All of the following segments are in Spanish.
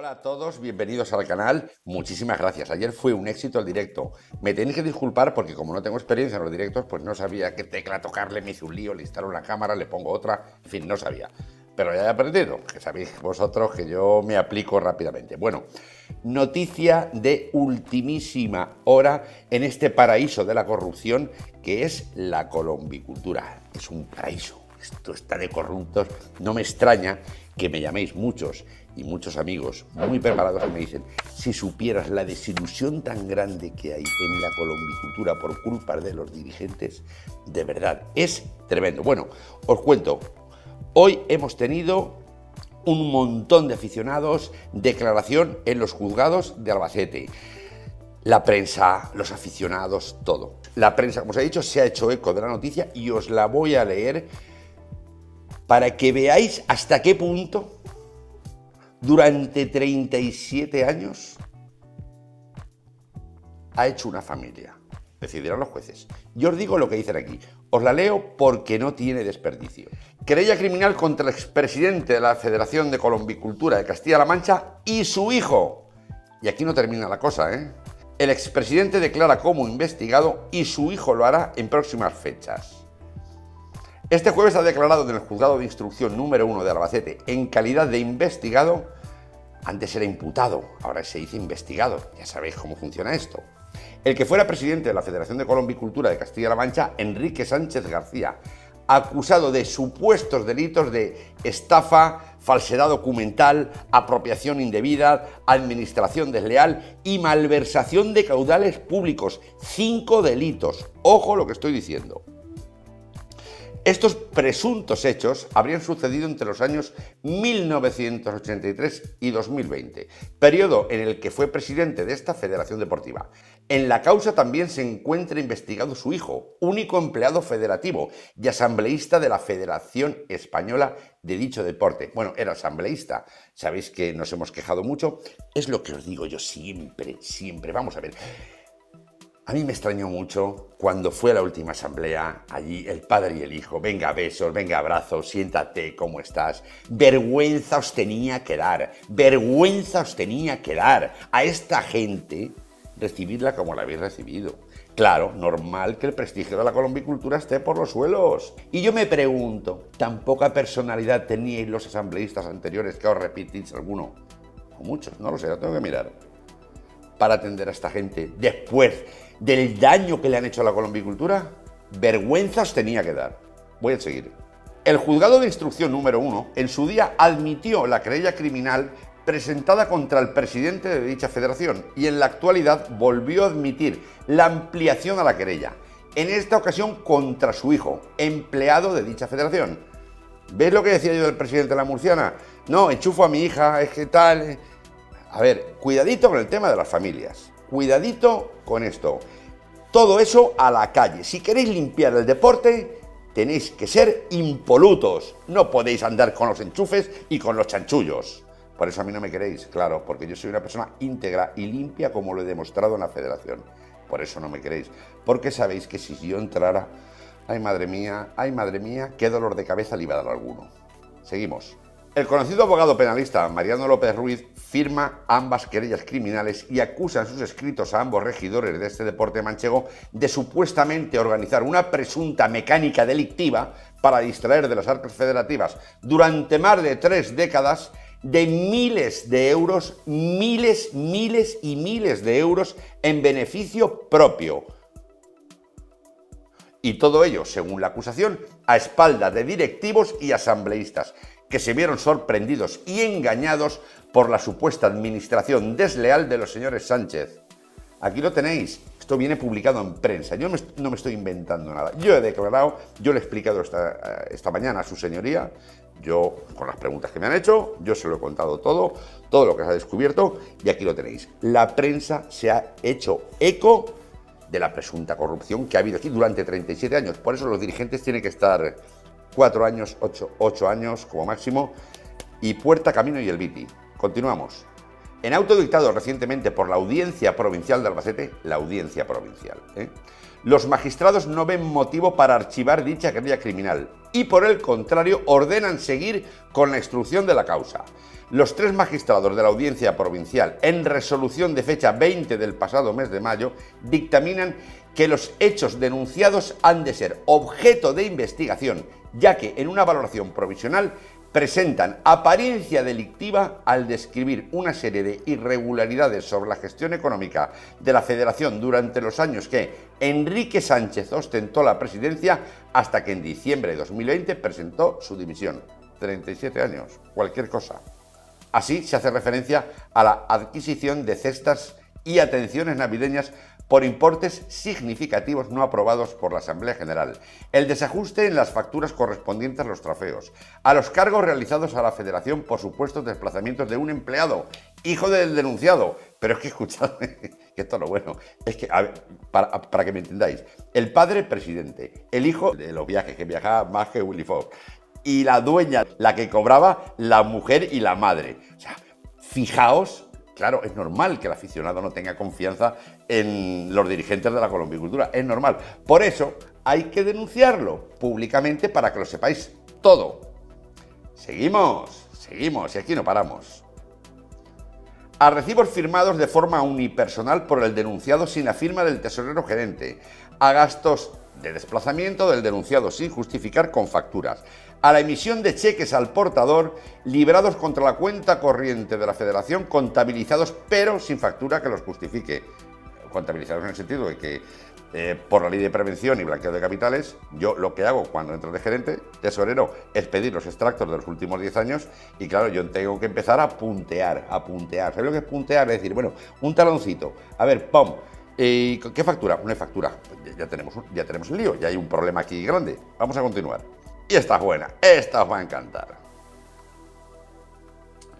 Hola a todos, bienvenidos al canal. Muchísimas gracias. Ayer fue un éxito el directo. Me tenéis que disculpar porque como no tengo experiencia en los directos, pues no sabía qué tecla tocarle, me hice un lío, le instalo la cámara, le pongo otra, en fin, no sabía. Pero ya he aprendido, que sabéis vosotros que yo me aplico rápidamente. Bueno, noticia de ultimísima hora en este paraíso de la corrupción que es la colombicultura. Es un paraíso. Esto está de corruptos. No me extraña que me llaméis muchos y muchos amigos muy preparados y me dicen, si supieras la desilusión tan grande que hay en la colombicultura por culpa de los dirigentes, de verdad, es tremendo. Bueno, os cuento, hoy hemos tenido un montón de aficionados, declaración en los juzgados de Albacete. La prensa, los aficionados, todo. La prensa, como os he dicho, se ha hecho eco de la noticia y os la voy a leer para que veáis hasta qué punto durante 37 años ha hecho una familia. Decidirán los jueces. Yo os digo lo que dicen aquí. Os la leo porque no tiene desperdicio. Querella criminal contra el expresidente de la Federación de Colombicultura de Castilla-La Mancha y su hijo. Y aquí no termina la cosa, ¿eh? El expresidente declara como investigado y su hijo lo hará en próximas fechas. Este jueves ha declarado en el juzgado de instrucción número 1 de Albacete, en calidad de investigado, antes era imputado, ahora se dice investigado, ya sabéis cómo funciona esto. El que fuera presidente de la Federación de Colombicultura de Castilla-La Mancha, Enrique Sánchez García, acusado de supuestos delitos de estafa, falsedad documental, apropiación indebida, administración desleal y malversación de caudales públicos. Cinco delitos. Ojo lo que estoy diciendo. Estos presuntos hechos habrían sucedido entre los años 1983 y 2020, periodo en el que fue presidente de esta federación deportiva. En la causa también se encuentra investigado su hijo, único empleado federativo y asambleísta de la Federación Española de dicho deporte. Bueno, era asambleísta, sabéis que nos hemos quejado mucho, es lo que os digo yo siempre, siempre. Vamos a ver. A mí me extrañó mucho cuando fue a la última asamblea, allí el padre y el hijo, venga besos, venga abrazos, siéntate, ¿cómo estás? Vergüenza os tenía que dar, vergüenza os tenía que dar a esta gente recibirla como la habéis recibido. Claro, normal que el prestigio de la colombicultura esté por los suelos. Y yo me pregunto, ¿tan poca personalidad teníais los asambleístas anteriores que os repitís alguno? O muchos, no lo sé, lo tengo que mirar. Para atender a esta gente después del daño que le han hecho a la colombicultura, vergüenzas tenía que dar. Voy a seguir. El juzgado de instrucción número uno en su día admitió la querella criminal presentada contra el presidente de dicha federación y en la actualidad volvió a admitir la ampliación a la querella, en esta ocasión contra su hijo, empleado de dicha federación. ¿Ves lo que decía yo del presidente de la Murciana? No, enchufo a mi hija, es que tal... A ver, cuidadito con el tema de las familias. Cuidadito con esto. Todo eso a la calle. Si queréis limpiar el deporte, tenéis que ser impolutos. No podéis andar con los enchufes y con los chanchullos. Por eso a mí no me queréis, claro, porque yo soy una persona íntegra y limpia como lo he demostrado en la federación. Por eso no me queréis. Porque sabéis que si yo entrara, ay madre mía, ay madre mía, qué dolor de cabeza le iba a dar alguno. Seguimos. El conocido abogado penalista Mariano López Ruiz firma ambas querellas criminales y acusa en sus escritos a ambos regidores de este deporte manchego de supuestamente organizar una presunta mecánica delictiva para distraer de las arcas federativas durante más de tres décadas de miles de euros, miles, miles y miles de euros en beneficio propio. Y todo ello, según la acusación, a espaldas de directivos y asambleístas, que se vieron sorprendidos y engañados por la supuesta administración desleal de los señores Sánchez. Aquí lo tenéis, esto viene publicado en prensa, yo no me estoy inventando nada. Yo he declarado, yo le he explicado esta, eh, esta mañana a su señoría, yo con las preguntas que me han hecho, yo se lo he contado todo, todo lo que se ha descubierto y aquí lo tenéis. La prensa se ha hecho eco de la presunta corrupción que ha habido aquí durante 37 años. Por eso los dirigentes tienen que estar cuatro años, ocho, ocho años como máximo, y Puerta, Camino y el Viti. Continuamos. En auto dictado recientemente por la Audiencia Provincial de Albacete, la Audiencia Provincial, ¿eh? los magistrados no ven motivo para archivar dicha querella criminal y por el contrario ordenan seguir con la instrucción de la causa. Los tres magistrados de la Audiencia Provincial, en resolución de fecha 20 del pasado mes de mayo, dictaminan que los hechos denunciados han de ser objeto de investigación, ya que en una valoración provisional presentan apariencia delictiva al describir una serie de irregularidades sobre la gestión económica de la Federación durante los años que Enrique Sánchez ostentó la presidencia hasta que en diciembre de 2020 presentó su dimisión. 37 años, cualquier cosa. Así se hace referencia a la adquisición de cestas y atenciones navideñas por importes significativos no aprobados por la Asamblea General, el desajuste en las facturas correspondientes a los trofeos, a los cargos realizados a la Federación por supuestos desplazamientos de un empleado, hijo del denunciado. Pero es que escuchadme, que esto es lo bueno, es que, para, que me entendáis, el padre presidente, el hijo de los viajes, que viajaba más que Willy Fox, y la dueña, la que cobraba la mujer y la madre. O sea, fijaos Claro, es normal que el aficionado no tenga confianza en los dirigentes de la colombicultura, es normal. Por eso hay que denunciarlo públicamente para que lo sepáis todo. Seguimos, seguimos y aquí no paramos. A recibos firmados de forma unipersonal por el denunciado sin la firma del tesorero gerente, a gastos de desplazamiento del denunciado sin justificar con facturas, a la emisión de cheques al portador librados contra la cuenta corriente de la Federación, contabilizados pero sin factura que los justifique. Contabilizados en el sentido de que eh, por la ley de prevención y blanqueo de capitales, yo lo que hago cuando entro de gerente, tesorero, es pedir los extractos de los últimos 10 años y claro, yo tengo que empezar a puntear, a puntear. ¿Sabes lo que es puntear? Es decir, bueno, un taloncito, a ver, ¡pum! ¿Y qué factura? Una factura. Ya tenemos, ya tenemos el lío, ya hay un problema aquí grande. Vamos a continuar. Y esta es buena, esta os va a encantar.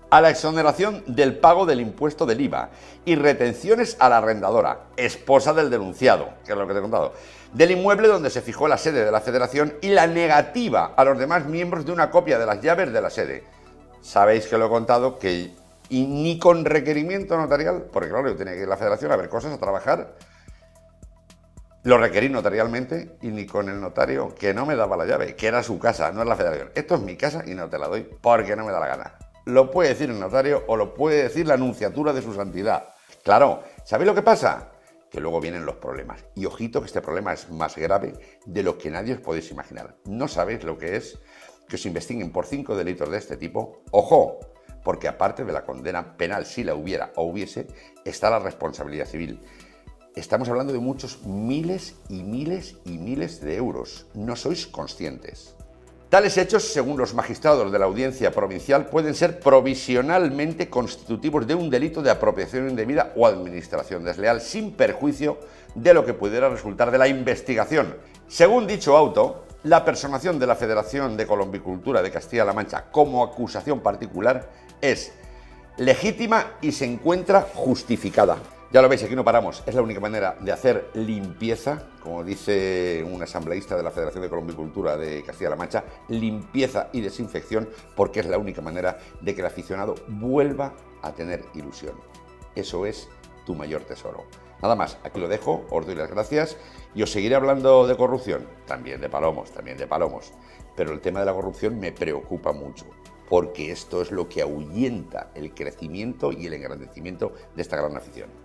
A la exoneración del pago del impuesto del IVA y retenciones a la arrendadora, esposa del denunciado, que es lo que te he contado, del inmueble donde se fijó la sede de la federación y la negativa a los demás miembros de una copia de las llaves de la sede. Sabéis que lo he contado que y ni con requerimiento notarial, porque claro, yo tenía que ir a la federación a ver cosas, a trabajar, lo requerí notarialmente y ni con el notario que no me daba la llave, que era su casa, no es la federación. Esto es mi casa y no te la doy porque no me da la gana. Lo puede decir el notario o lo puede decir la anunciatura de su santidad. Claro, ¿sabéis lo que pasa? Que luego vienen los problemas. Y ojito que este problema es más grave de lo que nadie os podéis imaginar. No sabéis lo que es que os investiguen por cinco delitos de este tipo. Ojo, porque aparte de la condena penal, si la hubiera o hubiese, está la responsabilidad civil. Estamos hablando de muchos miles y miles y miles de euros. No sois conscientes. Tales hechos, según los magistrados de la audiencia provincial, pueden ser provisionalmente constitutivos de un delito de apropiación indebida o administración desleal, sin perjuicio de lo que pudiera resultar de la investigación. Según dicho auto, la personación de la Federación de Colombicultura de Castilla-La Mancha como acusación particular es legítima y se encuentra justificada. Ya lo veis, aquí no paramos. Es la única manera de hacer limpieza, como dice un asambleísta de la Federación de Colombicultura de Castilla-La Mancha, limpieza y desinfección, porque es la única manera de que el aficionado vuelva a tener ilusión. Eso es tu mayor tesoro. Nada más, aquí lo dejo, os doy las gracias y os seguiré hablando de corrupción, también de palomos, también de palomos. Pero el tema de la corrupción me preocupa mucho, porque esto es lo que ahuyenta el crecimiento y el engrandecimiento de esta gran afición.